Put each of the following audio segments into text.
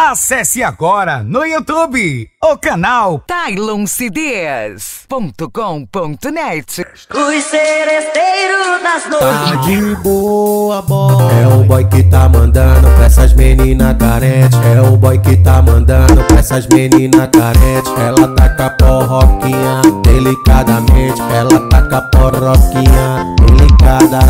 Acesse agora no YouTube o canal tyloncidez.com.net Os seresteiros das Tá noites. de boa, boy. É o boy que tá mandando pra essas meninas carentes. É o boy que tá mandando pra essas meninas carentes. Ela taca porroquinha delicadamente. Ela taca porroquinha delicada.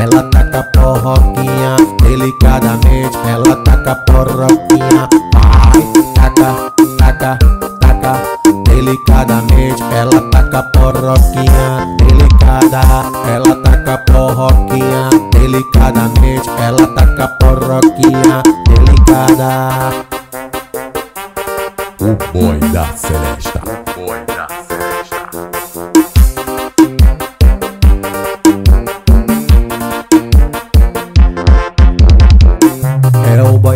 Ela taca porroquinha delicadamente. Ela taca porroquinha. Ai, taca, taca, taca delicadamente. Ela taca porroquinha delicada. Ela taca porroquinha delicadamente. Ela taca porroquinha delicada. O boy da Celesta. É o boy que tá mandando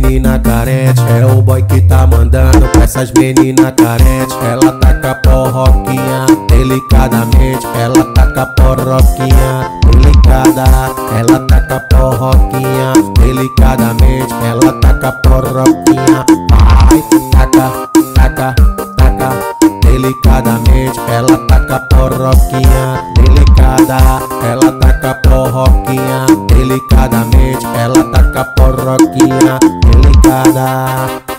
meninas carentes. É o boy que tá mandando pra essas meninas carentes. Ela taca porroquinha delicadamente. Ela taca porroquinha delicada. Ela taca porroquinha delicadamente. Ela taca porroquinha. Ai, taca, taca, taca delicadamente. Ela taca porroquinha delicada. Ela taca porroquinha delicadamente. Ela taca porroquinha delicada.